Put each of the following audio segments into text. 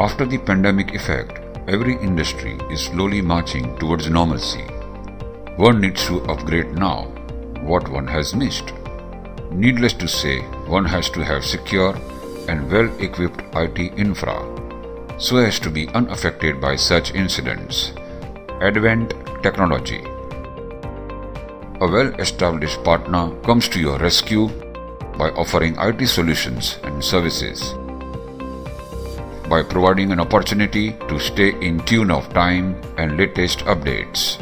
After the pandemic effect, every industry is slowly marching towards normalcy. One needs to upgrade now what one has missed. Needless to say, one has to have secure and well equipped IT infra so as to be unaffected by such incidents. Advent Technology A well established partner comes to your rescue by offering IT solutions and services by providing an opportunity to stay in tune of time and latest updates.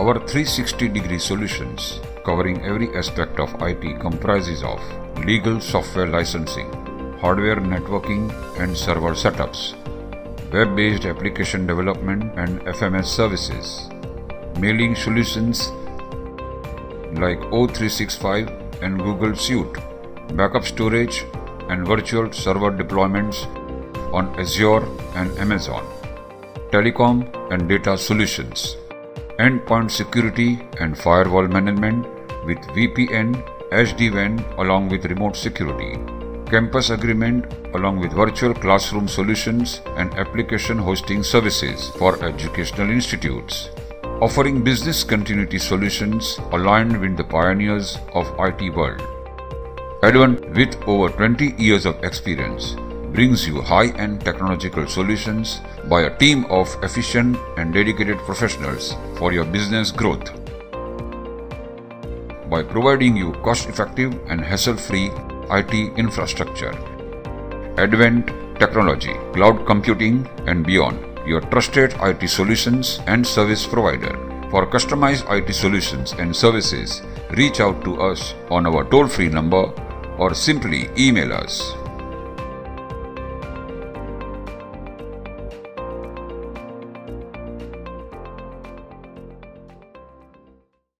Our 360 degree solutions covering every aspect of IT comprises of legal software licensing, hardware networking and server setups, web-based application development and FMS services, mailing solutions like O365 and Google Suite, backup storage and virtual server deployments on Azure and Amazon, telecom and data solutions, endpoint security and firewall management with VPN, SD-WAN along with remote security, campus agreement along with virtual classroom solutions and application hosting services for educational institutes offering business continuity solutions aligned with the pioneers of IT world. Advent, with over 20 years of experience, brings you high-end technological solutions by a team of efficient and dedicated professionals for your business growth. By providing you cost-effective and hassle-free IT infrastructure, Advent Technology, Cloud Computing and beyond, your trusted IT solutions and service provider. For customized IT solutions and services, reach out to us on our toll-free number or simply email us